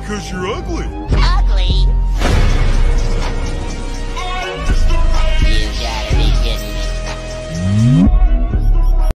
because you're ugly.